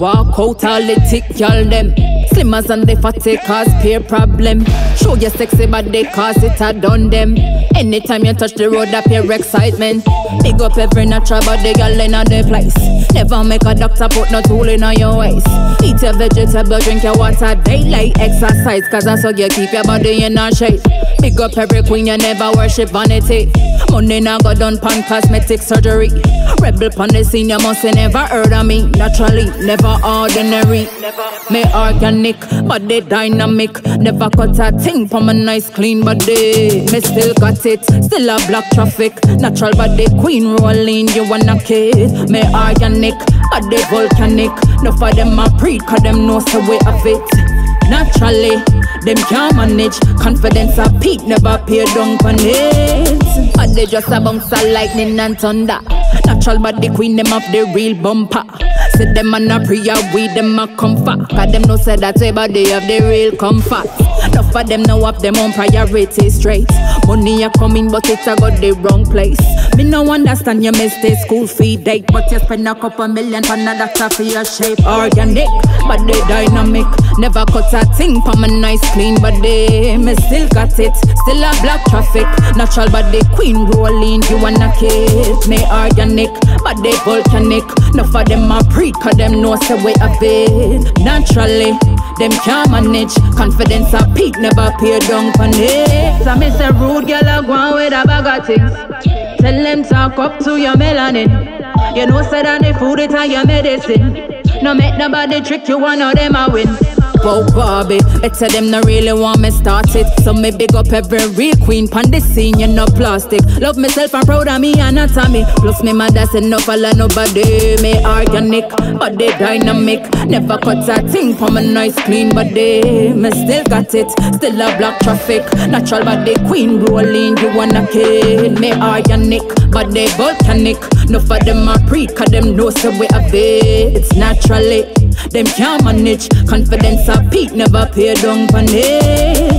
Walk out all the tick, y'all them. Slimmers and the fatty cause peer problem. Show your sexy body cause it a done them. Anytime you touch the road, appear excitement. Big up every natural body, girl in a the place. Never make a doctor put no tool in on your waist. Eat your vegetable, drink your water, daylight exercise. Cause that's how you keep your body in a shape. Big up every queen, you never worship vanity. Money now go done pan cosmetic surgery. Rebel pon the scene, you must have never heard of me. Naturally, never ordinary. Me organic, body dynamic. Never cut a thing from a nice clean body. Me still got it, still a black traffic. Natural body queen rolling, you wanna kid. Me organic, body volcanic. No for them a pre, cause them know so we have it. Naturally, them can't manage. Confidence a peak, never pay down on it. But they just a bounce a lightning and thunder. Natural body queen, them off the real bumper. Say them and a prayer, we them a comfort. Cause them no say that way, they have the real comfort. Enough of them know up them own priority straight. Money a coming, but it's a got the wrong place. Me no understand you miss the school fee date, but you spend a couple million for a doctor for your shape. Organic, but they dynamic. Never cut a thing for my nice clean body. Me still got it, still a black traffic. Natural body queen rolling, you wanna kid. Me organic, but they volcanic. Enough of them a pre, cause them know say we a bit. Naturally, them can't manage. Confidence a peak, never pay down for it. So me say rude girl a go on with a bag of things. Tell them talk up to your melanin. You know say that the food it and your medicine. No make nobody trick you, one of them I win. Wow, Barbie, better them not really want me start it. So me big up every real queen pon the scene, you know plastic. Love myself, I'm proud of me anatomy. Plus me mother said no follow nobody. Me organic, body dynamic. Never cut a thing from a nice clean body. Me still got it, still a black traffic. Natural body queen rolling, you wanna kid. Me organic, body volcanic. No for them a pre, cause them know so we have it. It's naturally, them can't manage. Confidence a peak, never pay down on it.